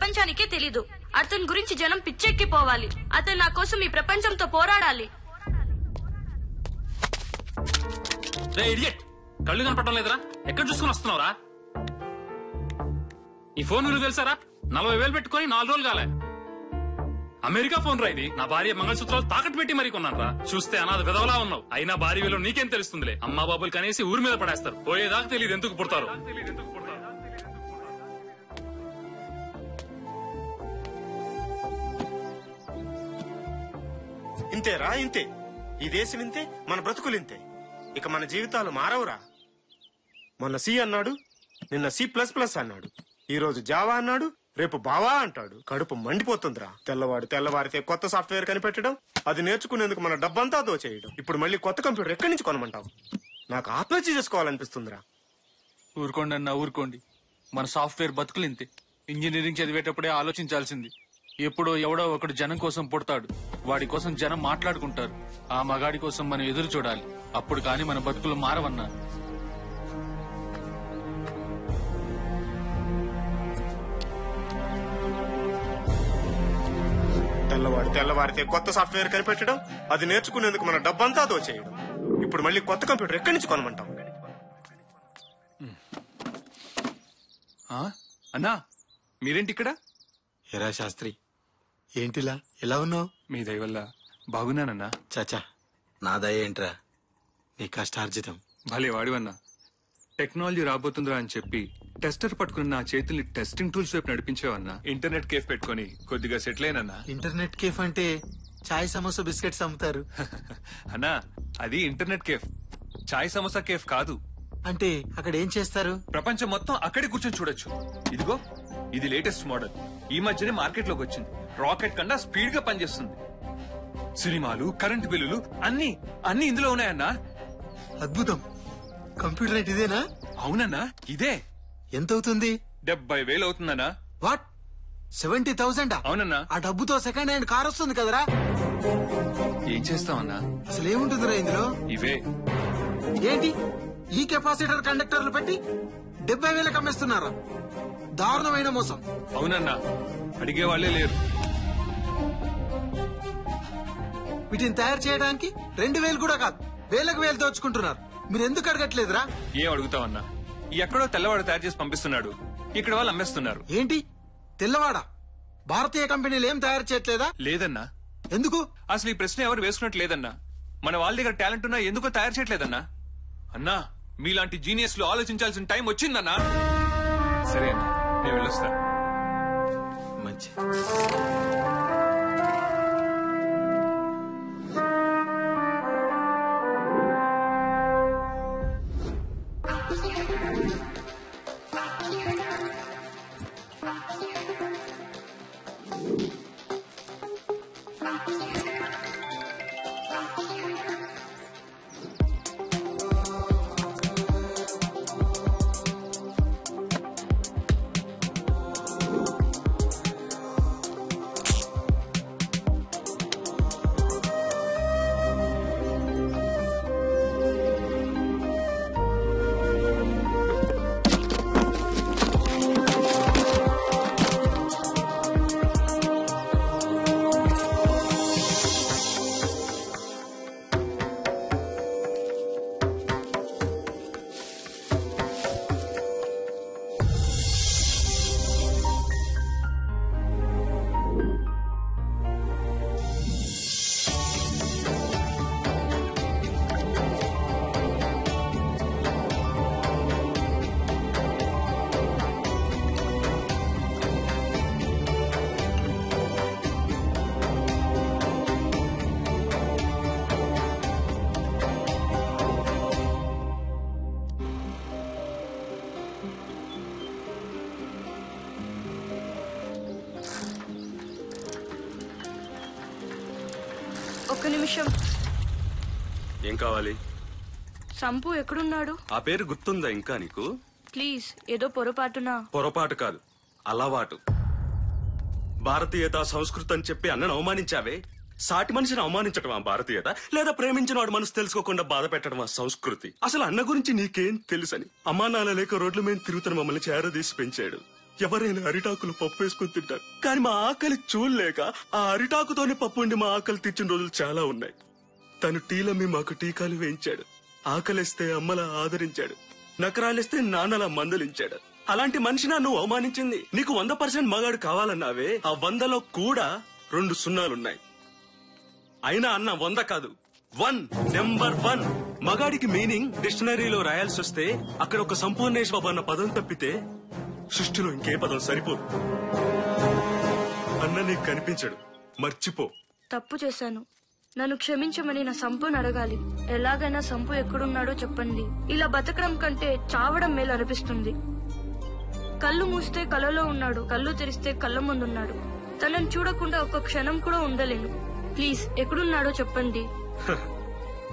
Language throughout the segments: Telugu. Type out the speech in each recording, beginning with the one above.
ప్రపంచానికే తెలీదు. అతని గురించి జనం పిచ్చెక్కిపోవాలి. అతను నా కోసం ఈ ప్రపంచంతో పోరాడాలి. రే ఇడియట్ కళ్ళు కనపడటం లేదురా. ఎక్కడ చూసుకుని వస్తున్నావురా? ఈ ఫోన్ విలువ తెలుసారా నలభై వేలు పెట్టుకొని నాలుగు రోజులు కాలే. అమెరికా ఫోన్ రా ఇది. నా భార్య మంగళసూత్రాలు తాకట్టు పెట్టి మరీ కొన్నాను రా చూస్తే అనాథ విధవలా ఉన్నావు. అయినా భార్య విలువ నీకేం తెలుస్తుందిలే? అమ్మా బాబులు కనేసి ఊరి మీద పడేస్తారు. పోయేదాకా తెలియదు ఎందుకు పుడతారు. ఇంతేరా ఇంతే. ఈ దేశం ఇంతే మన బ్రతుకులు ఇంతే. ఇక మన జీవితాలు మారవురా. మొన్న సి అన్నాడు నిన్న సి ప్లస్ ప్లస్ అన్నాడు. ఈ రోజు జావా అన్నాడు రేపు బావా అంటాడు. కడుపు మండిపోతుందిరా. తెల్లవాడు తెల్లవారితే కొత్త సాఫ్ట్వేర్ కనిపెట్టడం అది నేర్చుకునేందుకు మన డబ్బంతా దోచేయడం. ఇప్పుడు మళ్ళీ కొత్త కంప్యూటర్ ఎక్కడి నుంచి కొనమంటావు? నాకు ఆత్మహత్య చేసుకోవాలనిపిస్తుందిరా. ఊరుకోండి అన్న ఊరుకోండి. మన సాఫ్ట్వేర్ బతుకులు ఇంతే. ఇంజనీరింగ్ చదివేటప్పుడే ఆలోచించాల్సింది. ఎప్పుడో ఎవడో ఒకడు జనం కోసం పుడతాడు. వాడి కోసం జనం మాట్లాడుకుంటారు. ఆ మగాడి కోసం మనం ఎదురు చూడాలి. అప్పుడు కాని మన బతుకులు మారవన్నా. తెల్లవాడు తెల్లవారితే కొత్త సాఫ్ట్వేర్ కనిపెట్టడం అది నేర్చుకునేందుకు మన డబ్బంతా దోచేయడం. ఇప్పుడు మళ్ళీ కొత్త కంప్యూటర్ ఎక్కడి నుంచి కొనమంటావు? ఆ? అన్నా మీరేంటి ఇక్కడ? ఎరా శాస్త్రి ఏంటిలా? ఎలా ఉన్నావు? మీ దయ వల్ల బాగున్నానన్నా. చాచా నా దయ ఏంట్రా? నీ కష్టార్జితం. భలే వాడివన్నా. టెక్నాలజీ రాబోతుందిరా అని చెప్పి టెస్టర్ పట్టుకుని నా చేతుల్ని టెస్టింగ్ టూల్స్ వైపు నడిపించావన్నా. ఇంటర్నెట్ కేఫ్ పెట్టుకొని కొద్దిగా సెటిల్ అయినన్నా. ఇంటర్నెట్ కేఫ్ అంటే చాయ్ సమోసా బిస్కెట్స్ అమ్ముతారు. అన్నా అది ఇంటర్నెట్ కేఫ్. చాయ్ సమోసా కేఫ్ కాదు. అంటే అక్కడ ఏం చేస్తారు? ప్రపంచం మొత్తం అక్కడే కూర్చొని చూడొచ్చు. ఇదిగో ఇది లేటెస్ట్ మోడల్. ఈ మధ్యనే మార్కెట్లోకి వచ్చింది. రాకెట్ కన్నా స్పీడ్గా పనిచేస్తుంది. సినిమాలు కరెంట్ బిల్లులు అన్ని అన్ని ఇందులో ఉన్నాయన్నా. అద్భుతం. కంప్యూటర్ నెట్ ఇదేనా? అవునన్నా ఇదే. ఎంత అవుతుంది డెబ్బై వేలు అవుతుందన్నా. వాట్? సెవెంటీ థౌసండ్ అవునన్నా. ఆ డబ్బుతో సెకండ్ హ్యాండ్ కార్ వస్తుంది కదరా? ఏం చేస్తామన్నా అసలు ఏముంటుందిరా ఇందులో? ఇవే. ఏంటి? ఈ కెపాసిటర్ కండక్టర్లు పెట్టి డెబ్బై వేలకు అమ్మేస్తున్నారా? దారుణమైన మోసం. అవునన్నా అడిగే వాళ్ళే లేరు. వీటిని తయారు చేయడానికి రెండు వేలు కూడా కాదు వేలకు వేలు దోచుకుంటున్నారు. మీరు ఎందుకు అడగట్లేదురా? ఏం అడుగుతావన్నా? ఎక్కడో తెల్లవాడు తయారు చేసి పంపిస్తున్నాడు. ఇక్కడ వాళ్ళు అమ్మేస్తున్నారు. ఏంటి? తెల్లవాడా? భారతీయ కంపెనీలు ఏం తయారు చేయట్లేదా? లేదన్నా. ఎందుకు? అసలు ఈ ప్రశ్న ఎవరు వేసుకున్నట్టు లేదన్నా. మన వాళ్ళ దగ్గర టాలెంట్ ఉన్నా ఎందుకో తయారు చేయట్లేదన్నా? అన్నా మీలాంటి జీనియస్లో ఆలోచించాల్సిన టైం వచ్చిందన్నా. సరే అన్నా. నేను వెళ్ళొస్తా. మంచి నిమిషం. ఏం కావాలి? సంపు ఎక్కడున్నాడు? ఆ పేరు గుర్తుందా ఇంకా నీకు? ప్లీజ్ ఏదో పొరపాటున. పొరపాటు కాదు అలవాటు. భారతీయత సంస్కృతి అని చెప్పి అన్నను అవమానించావే? సాటి మనిషిని అవమానించటం ఆ భారతీయత? లేదా ప్రేమించిన వాడు మనసు తెలుసుకోకుండా బాధ పెట్టడం ఆ సంస్కృతి? అసలు అన్న గురించి నీకేం తెలుసని? అమ్మా నాన్న లేక రోడ్ల మీద తిరుగుతున్న మమ్మల్ని చేరదీసి పెంచాడు. ఎవరైనా అరిటాకులు పప్పు వేసుకుని తింటారు. కానీ మా ఆకలి చూడలేక ఆ అరిటాకుతోనే పప్పు ఉండి మా ఆకలి తెచ్చిన రోజులు చాలా ఉన్నాయి. తను టీలమ్మి మాకు టీకాలు వేయించాడు. ఆకలిస్తే అమ్మలా ఆదరించాడు. నకరాలిస్తే నాన్నలా మందలించాడు. అలాంటి మనిషినా నువ్వు అవమానించింది. నీకు వంద పర్సెంట్ మగాడు కావాలన్నావే. ఆ వందలో కూడా రెండు సున్నాలున్నాయి. అయినా అన్న వంద కాదు. One number one. మగాడికి మీనింగ్ డిక్షనరీలో రాయాల్సి వస్తే అక్కడ ఒక సంపూర్ణేష్ బాబు అన్న పదం తప్పితే సృష్టిలో ఇంకే పదం సరిపోదు. అన్న నీకు కనిపించడు. మర్చిపో. తప్పు చేశాను. నన్ను క్షమించమని నా సంపుని అడగాలి. ఎలాగైనా సంపు ఎక్కడున్నాడో చెప్పండి. ఇలా బతకడం కంటే చావడం మేలు అనిపిస్తుంది. కళ్ళు మూస్తే కలలో ఉన్నాడు. కళ్ళు తెరిస్తే కళ్ళ ముందున్నాడు. తనని చూడకుండా ఒక్క క్షణం కూడా ఉండలేను. ప్లీజ్ ఎక్కడున్నాడో చెప్పండి.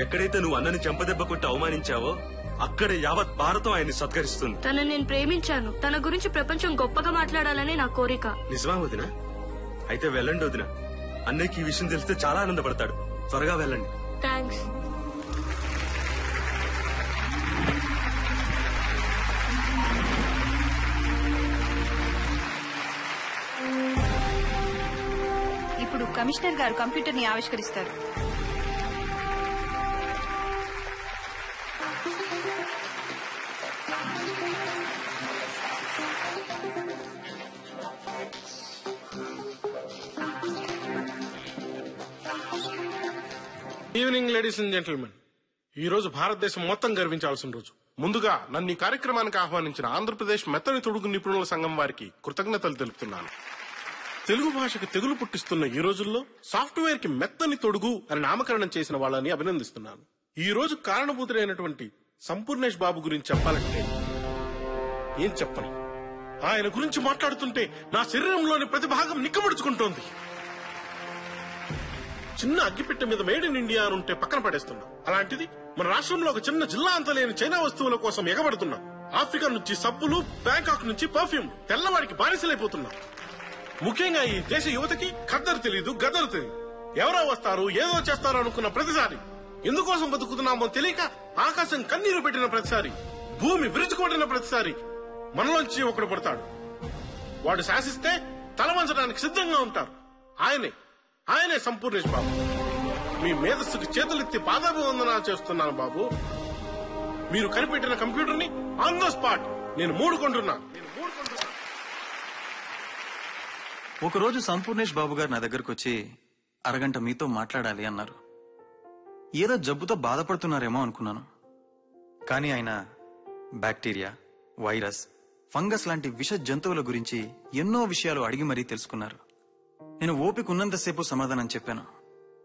ఎక్కడైతే నువ్వు అన్నని చెంపదెబ్బ కొట్టి అవమానించావో అక్కడే యావత్ భారతం ఆయన్ని సత్కరిస్తుంది. తనని నేను ప్రేమించాను. తన గురించి ప్రపంచం గొప్పగా మాట్లాడాలని నా కోరిక. నిజమా వదిన? అయితే వెళ్ళండి వదిన. అన్నయ్యకి ఈ విషయం తెలిస్తే చాలా ఆనందపడతాడు. త్వరగా వెళ్ళండి. థ్యాంక్స్ ఇప్పుడు కమిషనర్ గారు కంప్యూటర్ని ఆవిష్కరిస్తారు. ఈవినింగ్ లేడీస్ అండ్ జెంటిల్మెన్ ఈ రోజు భారతదేశం మొత్తం గర్వించాల్సిన రోజు. ముందుగా నన్ను ఈ కార్యక్రమానికి ఆహ్వానించిన ఆంధ్రప్రదేశ్ మెత్తని తొడుగు నిపుణుల సంఘం వారికి కృతజ్ఞతలు తెలుపుతున్నాను. తెలుగు భాషకు తెగులు పుట్టిస్తున్న ఈ రోజుల్లో సాఫ్ట్వేర్కి మెత్తని తొడుగు అని నామకరణం చేసిన వాళ్ళని అభినందిస్తున్నాను. ఈ రోజు కారణభూతుడైనటువంటి సంపూర్ణేష్ బాబు గురించి చెప్పాలంటే ఏం చెప్పను? ఆయన గురించి మాట్లాడుతుంటే నా శరీరంలోని ప్రతి భాగం నిక్కబడుచుకుంటోంది. చిన్న అగ్గిపెట్టె మీద మేడ్ ఇన్ ఇండియా అని ఉంటే పక్కన పడేస్తున్నాం. అలాంటిది మన రాష్ట్రంలో ఒక చిన్న జిల్లా అంత లేని చైనా వస్తువుల కోసం ఎగబడుతున్నాం. ఆఫ్రికా నుంచి సబ్బులు బ్యాంకాక్ నుంచి పర్ఫ్యూమ్ తెల్లవాడికి బానిసలైపోతున్నాం. ముఖ్యంగా ఈ దేశ యువతకి ఖద్దరు తెలియదు గద్దరు తెలియదు ఎవరో వస్తారు ఏదో చేస్తారు అనుకున్న ప్రతిసారి ఎందుకోసం బతుకుతున్నామో తెలియక ఆకాశం కన్నీరు పెట్టిన ప్రతిసారి భూమి విరుచుకుపడిన ప్రతిసారి మనలోంచి ఒకడు పడతాడు. వాడు శాసిస్తే తలవంచడానికి సిద్ధంగా ఉంటారు. ఆయనే ఆయనే సంపూర్ణేష్ బాబు మీ మేధస్సుకు చేతులెత్తి పాదాభివందనాలు చేస్తున్నాను బాబు. మీరు కనిపెట్టిన కంప్యూటర్ని ఆన్ ద స్పాట్ నేను మూడుకుంటున్నా. ఒకరోజు సంపూర్ణేష్ బాబు గారు నా దగ్గరకు వచ్చి అరగంట మీతో మాట్లాడాలి అన్నారు. ఏదో జబ్బుతో బాధపడుతున్నారేమో అనుకున్నాను. కానీ ఆయన బ్యాక్టీరియా వైరస్ ఫంగస్ లాంటి విష జంతువుల గురించి ఎన్నో విషయాలు అడిగి మరీ తెలుసుకున్నారు. నేను ఓపిక ఉన్నంతసేపు సమాధానం చెప్పాను.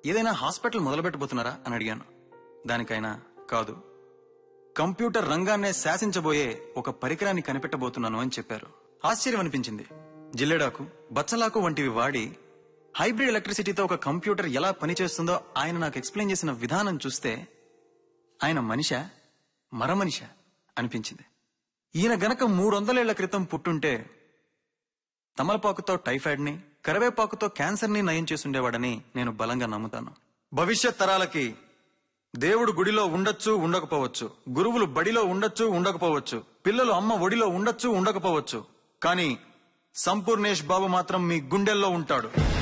ఏదైనా హాస్పిటల్ మొదలుపెట్టబోతున్నారా అని అడిగాను. దానికైనా కాదు. కంప్యూటర్ రంగాన్నే శాసించబోయే ఒక పరికరాన్ని కనిపెట్టబోతున్నాను అని చెప్పారు. ఆశ్చర్యం అనిపించింది జిల్లెడాకు బచ్చలాకు వంటివి వాడి హైబ్రిడ్ ఎలక్ట్రిసిటీతో ఒక కంప్యూటర్ ఎలా పనిచేస్తుందో ఆయన నాకు ఎక్స్ప్లెయిన్ చేసిన విధానం చూస్తే ఆయన మనిష మరమనిష అనిపించింది. ఈయన గనక మూడు వందలేళ్ళ క్రితం పుట్టుంటే తమలపాకుతో టైఫాయిడ్ని కరివేపాకుతో క్యాన్సర్ని నయం చేసుండేవాడని నేను బలంగా నమ్ముతాను. భవిష్యత్ తరాలకి దేవుడు గుడిలో ఉండొచ్చు ఉండకపోవచ్చు. గురువులు బడిలో ఉండొచ్చు ఉండకపోవచ్చు. పిల్లలు అమ్మ ఒడిలో ఉండొచ్చు ఉండకపోవచ్చు. కానీ సంపూర్ణేష్ బాబు మాత్రం మీ గుండెల్లో ఉంటాడు.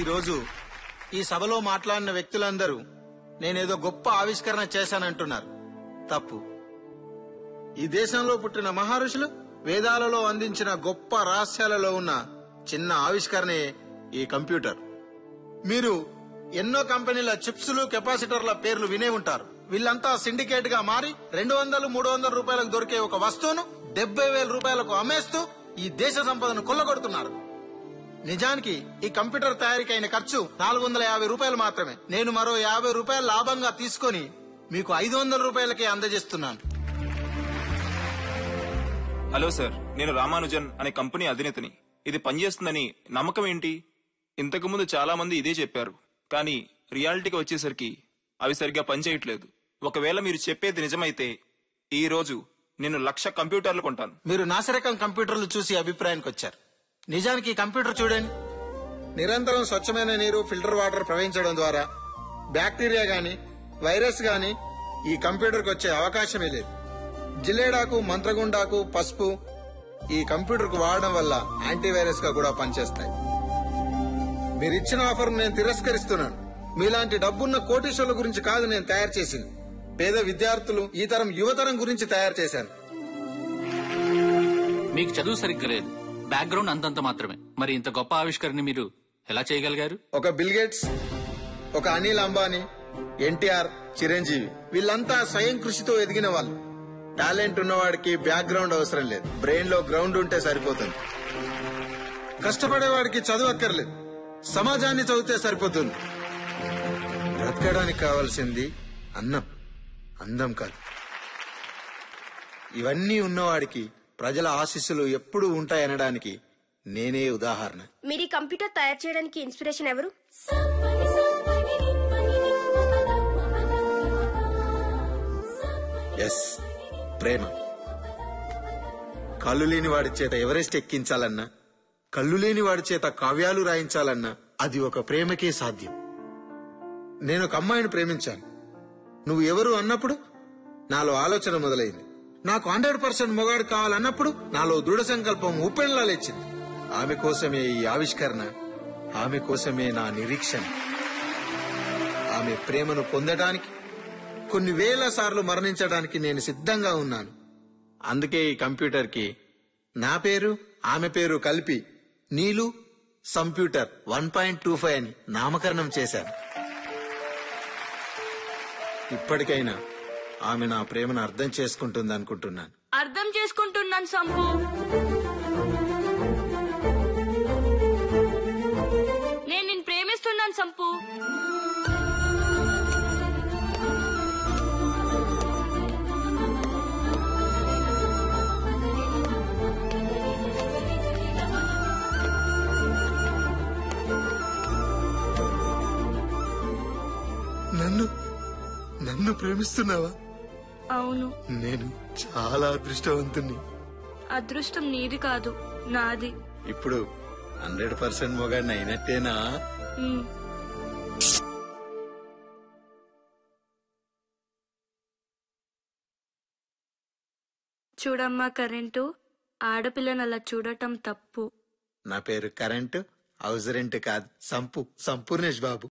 ఈరోజు ఈ సభలో మాట్లాడిన వ్యక్తులందరూ నేనేదో గొప్ప ఆవిష్కరణ చేశానంటున్నారు. తప్పు. ఈ దేశంలో పుట్టిన మహర్షులు వేదాలలో అందించిన గొప్ప రహస్యాలలో ఉన్న చిన్న ఆవిష్కరణే ఈ కంప్యూటర్. మీరు ఎన్నో కంపెనీల చిప్స్లు కెపాసిటర్ల పేర్లు వినే ఉంటారు. వీళ్ళంతా సిండికేట్గా మారి రెండు వందలు మూడు వందల రూపాయలకు దొరికే ఒక వస్తువును డెబ్బై వేల రూపాయలకు అమ్మేస్తూ ఈ దేశ సంపదను కొల్లగొడుతున్నారు. నిజానికి ఈ కంప్యూటర్ తయారీకి అయిన ఖర్చు నాలుగు వందల యాభై రూపాయలు మాత్రమే. నేను మరో యాభై రూపాయలు లాభంగా తీసుకొని మీకు ఐదు వందల రూపాయలకే అందజేస్తున్నాను. హలో సార్ నేను రామానుజన్ అనే కంపెనీ అధినేతని. ఇది పనిచేస్తుందని నమ్మకం ఏంటి? ఇంతకుముందు చాలా మంది ఇదే చెప్పారు కానీ రియాలిటీకి వచ్చేసరికి అవి సరిగ్గా పనిచేయట్లేదు. ఒకవేళ మీరు చెప్పేది నిజమైతే ఈ రోజు నేను లక్ష కంప్యూటర్లు కొంటాను. మీరు నాసిరకం కంప్యూటర్లు చూసి అభిప్రాయానికి వచ్చారు నిజానికి ఈ కంప్యూటర్ చూడండి. నిరంతరం స్వచ్ఛమైన నీరు ఫిల్టర్ వాటర్ ప్రవహించడం ద్వారా బ్యాక్టీరియా గాని వైరస్ గాని ఈ కంప్యూటర్కి వచ్చే అవకాశమే లేదు. జిల్లేడాకు మంత్రగుండాకు పసుపు ఈ కంప్యూటర్కు వాడడం వల్ల యాంటీవైరస్గా కూడా పనిచేస్తాయి. మీరు ఇచ్చిన ఆఫర్ నేను తిరస్కరిస్తున్నాను. మీలాంటి డబ్బున్న కోటీశ్వర్ల గురించి కాదు నేను తయారు చేసింది. పేద విద్యార్థులు ఈ తరం యువతరం గురించి తయారు చేశాను మీకు చదువు సరిగ్గా లేదు. బ్యాక్గ్రౌండ్ అంతంత మాత్రమే. మరి ఇంత గొప్ప ఆవిష్కరణ మీరు ఎలా చేయగలిగారు? ఒక బిల్ గేట్స్ ఒక అనిల్ అంబానీ ఎన్టీఆర్ చిరంజీవి. వీళ్ళంతా స్వయం కృషితో ఎదిగిన వాళ్ళు. టాలెంట్ ఉన్నవాడికి బ్యాక్గ్రౌండ్ అవసరం లేదు. బ్రెయిన్లో గ్రౌండ్ ఉంటే సరిపోతుంది. కష్టపడేవాడికి చదువు అక్కర్లేదు. సమాజాన్ని చదివితే సరిపోతుంది. బ్రతకడానికి కావాల్సింది అన్నం. అందం కాదు. ఇవన్నీ ఉన్నవాడికి ప్రజల ఆశీస్సులు ఎప్పుడూ ఉంటాయనడానికి నేనే ఉదాహరణ. మీరు ఈ కంప్యూటర్ తయారు చేయడానికి ఇన్స్పిరేషన్ ఎవరు? ఎస్ ప్రేమ. కళ్ళు లేని వాడి చేత ఎవరెస్ట్ ఎక్కించాలన్నా కళ్ళు లేని వాడి చేత కావ్యాలు రాయించాలన్నా అది ఒక ప్రేమకే సాధ్యం. నేను ఒక అమ్మాయిని ప్రేమించాను. నువ్వు ఎవరు అన్నప్పుడు నాలో ఆలోచన మొదలైంది. నాకు హండ్రెడ్ పర్సెంట్ మొగాడు కావాలన్నప్పుడు నాలో దృఢ సంకల్పం ఉప్పెన్లా లేచింది. ఆమె కోసమే ఈ ఆవిష్కరణ ఆమె కోసమే నా నిరీక్షణ. ఆమె ప్రేమను పొందడానికి కొన్ని వేల సార్లు మరణించడానికి నేను సిద్ధంగా ఉన్నాను. అందుకే ఈ కంప్యూటర్కి నా పేరు ఆమె పేరు కలిపి నీలు సంప్యూటర్ వన్ పాయింట్ టూ ఫైవ్ అని నామకరణం చేశాను. ఇప్పటికైనా ఆమె నా ప్రేమను అర్థం చేసుకుంటుంది అనుకుంటున్నాను అర్థం చేసుకుంటున్నాను సంపు. నేను నిన్ను ప్రేమిస్తున్నాను సంపు. నన్ను నన్ను ప్రేమిస్తున్నావా? అవును. నేను చాలా అదృష్టవంతుణ్ణి. అదృష్టం నీది కాదు నాది. ఇప్పుడు హండ్రెడ్ పర్సెంట్ మొగాడిని అయినట్టేనా? ఉమ్. చూడమ్మా కరెంటు. ఆడపిల్లని అలా చూడటం తప్పు. నా పేరు కరెంట్ హౌస్ రెంట్ కాదు సంపు సంపూర్ణేష్ బాబు.